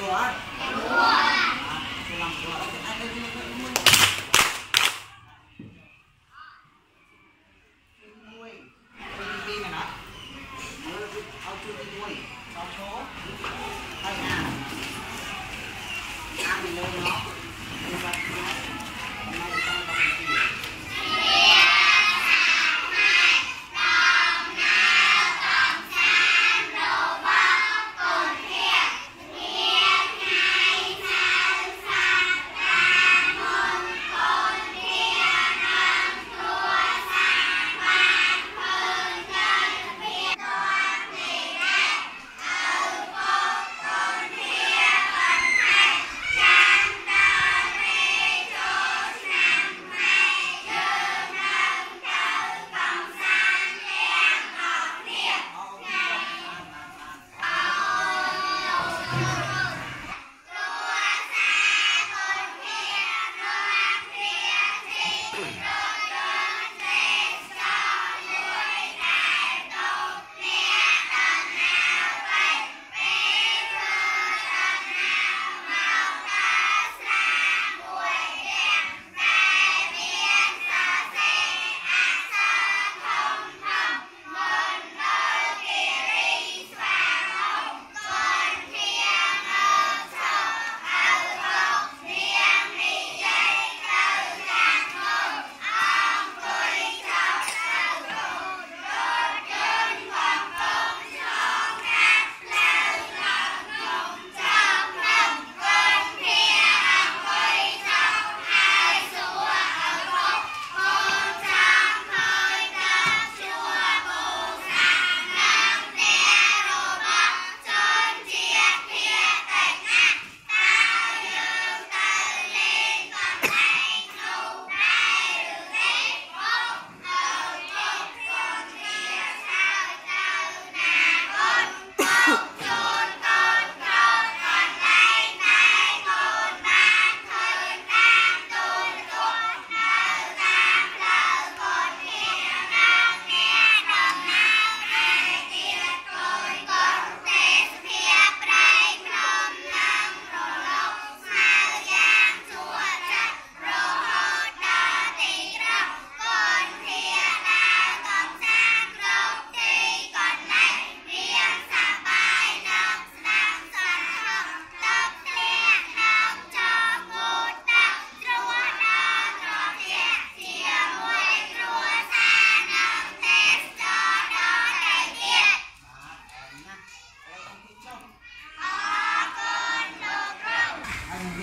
keluar. Keluar. Keluar.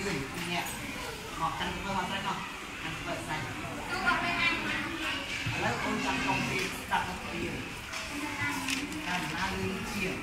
ขึ้นเนี้ยหมาะกันประมาณนั้นอนเปิดใส่แล้วคนจับตรงปีจับตรงปีกันหน้าลืมเฉียง